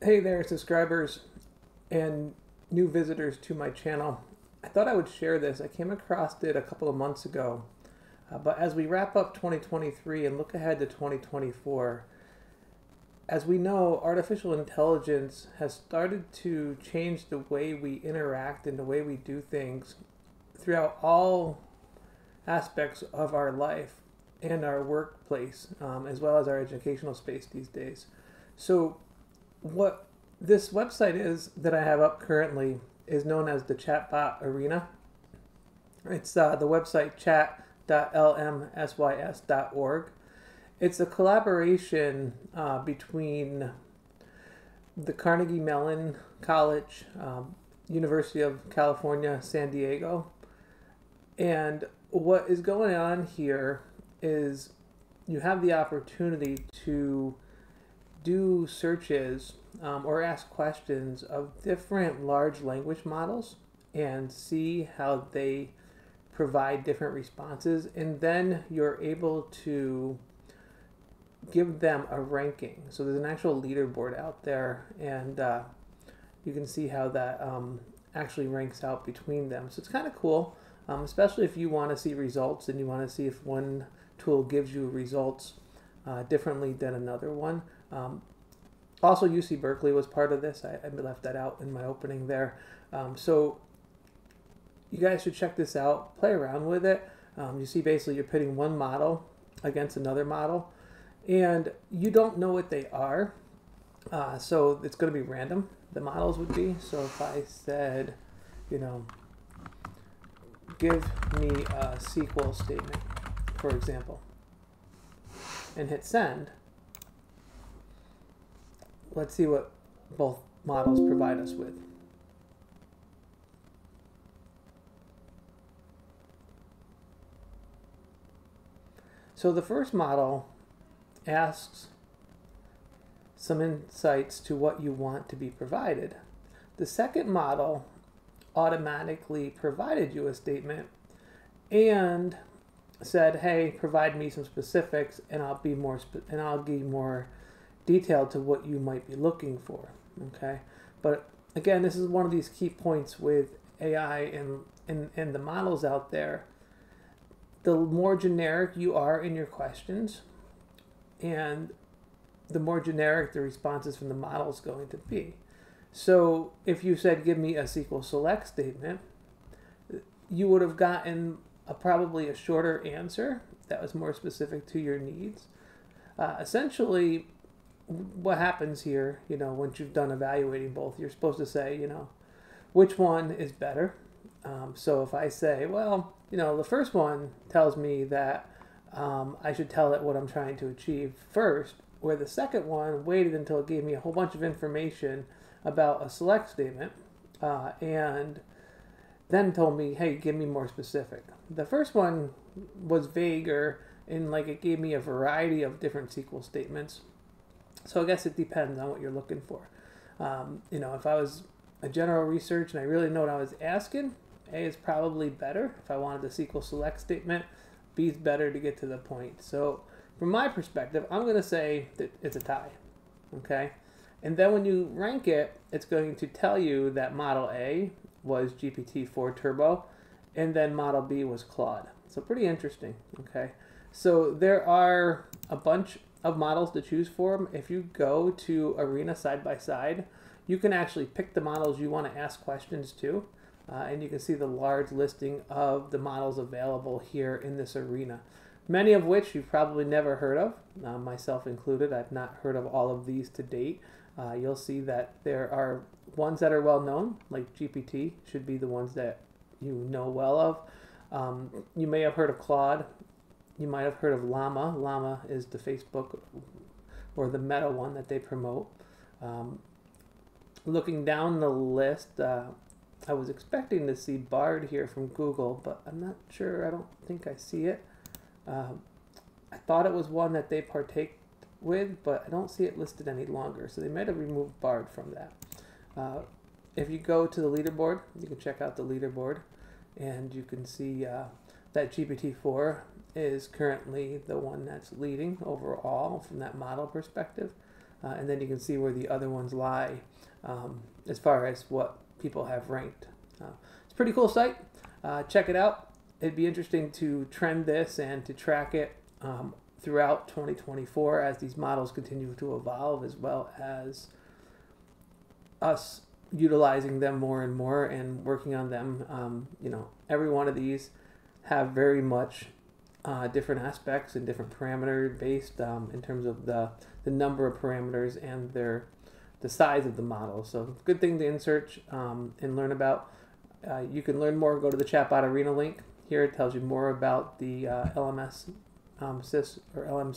Hey there, subscribers and new visitors to my channel. I thought I would share this. I came across it a couple of months ago. Uh, but as we wrap up 2023 and look ahead to 2024, as we know, artificial intelligence has started to change the way we interact and the way we do things throughout all aspects of our life and our workplace, um, as well as our educational space these days. So, what this website is that I have up currently is known as the Chatbot Arena. It's uh, the website chat.lmsys.org. It's a collaboration uh, between the Carnegie Mellon College, um, University of California, San Diego. And what is going on here is you have the opportunity to do searches um, or ask questions of different large language models and see how they provide different responses. And then you're able to give them a ranking. So there's an actual leaderboard out there, and uh, you can see how that um, actually ranks out between them. So it's kind of cool, um, especially if you want to see results and you want to see if one tool gives you results uh, differently than another one. Um, also, UC Berkeley was part of this. I, I, left that out in my opening there. Um, so you guys should check this out. Play around with it. Um, you see, basically, you're pitting one model against another model, and you don't know what they are. Uh, so it's going to be random. The models would be. So if I said, you know, give me a SQL statement, for example, and hit send let's see what both models provide us with. So the first model asks some insights to what you want to be provided. The second model automatically provided you a statement and said, "Hey, provide me some specifics, and I'll be more and I'll give more detailed to what you might be looking for. Okay, but again, this is one of these key points with AI and and, and the models out there. The more generic you are in your questions, and the more generic the responses from the model is going to be. So if you said, give me a SQL select statement, you would have gotten a, probably a shorter answer that was more specific to your needs. Uh, essentially, what happens here, you know, once you've done evaluating both, you're supposed to say, you know, which one is better. Um, so if I say, well, you know, the first one tells me that um, I should tell it what I'm trying to achieve first, where the second one waited until it gave me a whole bunch of information about a select statement uh, and then told me, hey, give me more specific. The first one was vaguer and like it gave me a variety of different SQL statements so I guess it depends on what you're looking for. Um, you know, if I was a general research and I really know what I was asking, A is probably better. If I wanted the SQL select statement, B is better to get to the point. So from my perspective, I'm going to say that it's a tie. Okay. And then when you rank it, it's going to tell you that Model A was GPT-4 Turbo, and then Model B was Claude. So pretty interesting. Okay. So there are a bunch of models to choose from, if you go to Arena side by side, you can actually pick the models you want to ask questions to. Uh, and you can see the large listing of the models available here in this arena. Many of which you've probably never heard of, uh, myself included. I've not heard of all of these to date. Uh, you'll see that there are ones that are well known, like GPT should be the ones that you know well of. Um, you may have heard of Claude you might have heard of Llama. Llama is the Facebook or the Meta one that they promote. Um, looking down the list, uh, I was expecting to see Bard here from Google, but I'm not sure. I don't think I see it. Uh, I thought it was one that they partake with, but I don't see it listed any longer. So they might have removed Bard from that. Uh, if you go to the leaderboard, you can check out the leaderboard, and you can see uh, that GPT-4 is currently the one that's leading overall from that model perspective. uh, and then you can see where the other ones lie um, as far as what people have ranked. Uh, it's a pretty cool site. Uh, check it out. It'd be interesting to trend this and to track it um, throughout 2024 as these models continue to evolve, as well as us utilizing them more and more and working on them. Um, you know, every one of these have very much uh, different aspects and different parameter based um, in terms of the, the number of parameters and their the size of the model. So good thing to insert um, and learn about. Uh, you can learn more. Go to the Chatbot Arena link. Here it tells you more about the uh, LMS um, sys or LM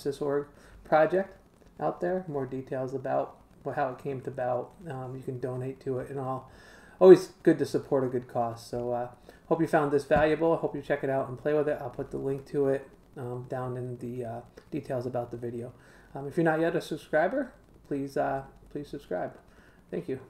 project out there. More details about how it came about. Um, you can donate to it and all. Always good to support a good cause. So uh, hope you found this valuable. Hope you check it out and play with it. I'll put the link to it um, down in the uh, details about the video. Um, if you're not yet a subscriber, please uh, please subscribe. Thank you.